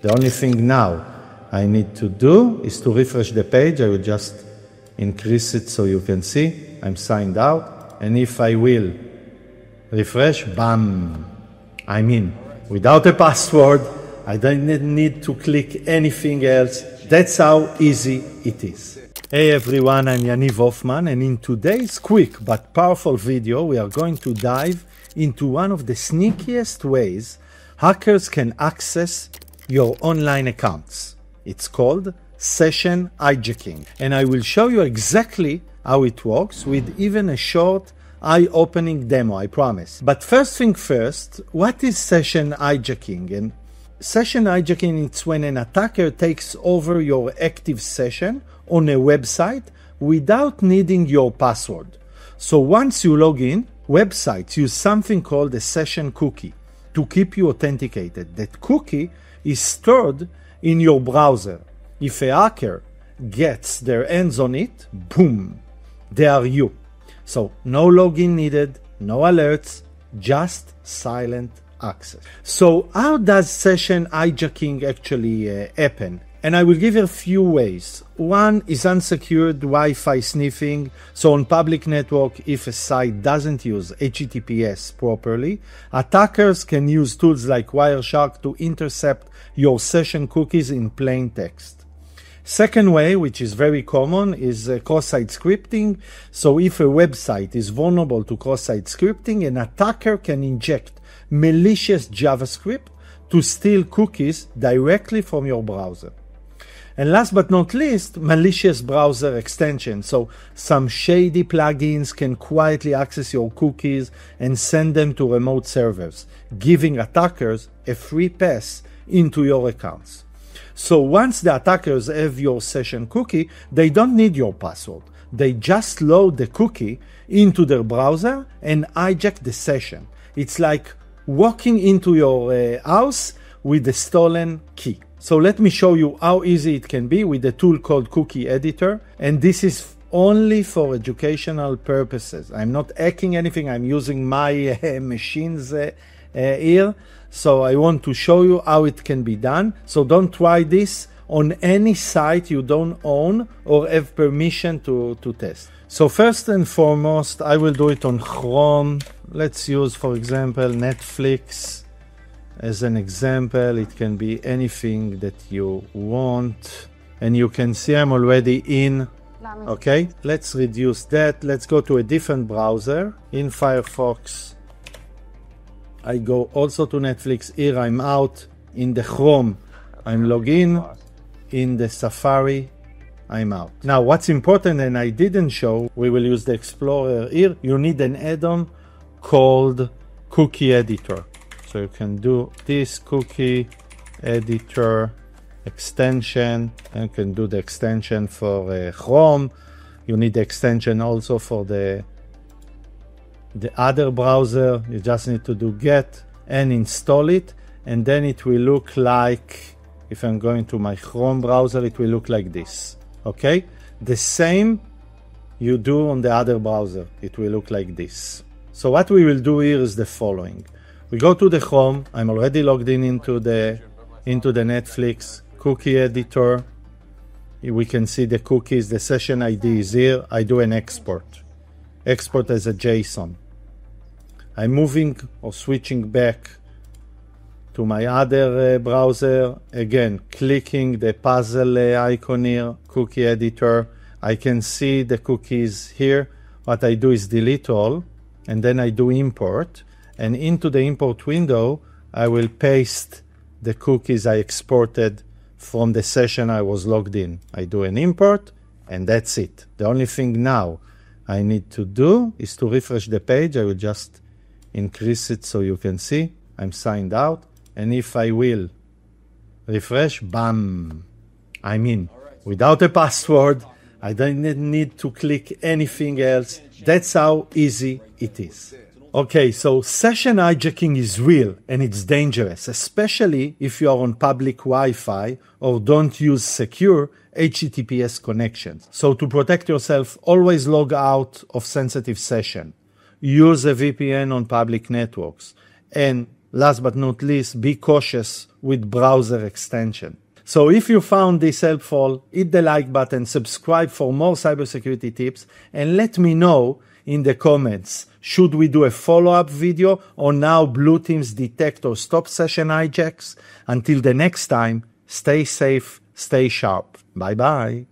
The only thing now I need to do is to refresh the page. I will just increase it so you can see I'm signed out. And if I will refresh, bam, I'm in. Without a password, I don't need to click anything else. That's how easy it is. Hey everyone, I'm Yaniv Hoffman, and in today's quick but powerful video, we are going to dive into one of the sneakiest ways hackers can access your online accounts. It's called session hijacking, and I will show you exactly how it works with even a short eye-opening demo, I promise. But first thing first, what is session hijacking? And session hijacking is when an attacker takes over your active session on a website without needing your password. So once you log in, websites use something called a session cookie to keep you authenticated. That cookie is stored in your browser. If a hacker gets their hands on it, boom, they are you. So no login needed, no alerts, just silent access. So how does session hijacking actually uh, happen? And I will give you a few ways. One is unsecured Wi-Fi sniffing. So on public network, if a site doesn't use HTTPS properly, attackers can use tools like Wireshark to intercept your session cookies in plain text. Second way, which is very common, is uh, cross-site scripting. So if a website is vulnerable to cross-site scripting, an attacker can inject malicious JavaScript to steal cookies directly from your browser. And last but not least, malicious browser extensions. So some shady plugins can quietly access your cookies and send them to remote servers, giving attackers a free pass into your accounts. So once the attackers have your session cookie, they don't need your password. They just load the cookie into their browser and hijack the session. It's like walking into your uh, house with a stolen key. So let me show you how easy it can be with a tool called Cookie Editor. And this is only for educational purposes. I'm not hacking anything. I'm using my uh, machines uh, uh, here. So I want to show you how it can be done. So don't try this on any site you don't own or have permission to, to test. So first and foremost, I will do it on Chrome. Let's use, for example, Netflix as an example. It can be anything that you want. And you can see I'm already in. Okay, let's reduce that. Let's go to a different browser in Firefox. I go also to Netflix. Here I'm out in the Chrome. I'm logged in. In the Safari, I'm out. Now, what's important and I didn't show, we will use the Explorer here. You need an add-on called Cookie Editor. So you can do this Cookie Editor extension and you can do the extension for uh, Chrome. You need the extension also for the the other browser. You just need to do get and install it. And then it will look like, if I'm going to my Chrome browser, it will look like this. Okay? The same you do on the other browser. It will look like this. So what we will do here is the following. We go to the Chrome. I'm already logged in into the into the Netflix cookie editor. We can see the cookies. The session ID is here. I do an export export as a JSON. I'm moving or switching back to my other uh, browser. Again, clicking the puzzle uh, icon here, cookie editor. I can see the cookies here. What I do is delete all, and then I do import. And into the import window, I will paste the cookies I exported from the session I was logged in. I do an import, and that's it. The only thing now I need to do is to refresh the page. I will just increase it so you can see I'm signed out. And if I will refresh, bam, I'm in. Without a password, I don't need to click anything else. That's how easy it is. Okay, so session hijacking is real and it's dangerous, especially if you are on public Wi Fi or don't use secure HTTPS connections. So to protect yourself, always log out of sensitive session. Use a VPN on public networks and last but not least, be cautious with browser extension. So if you found this helpful, hit the like button, subscribe for more cybersecurity tips, and let me know in the comments. Should we do a follow-up video on how blue teams detect or stop session hijacks? Until the next time, stay safe, stay sharp. Bye bye.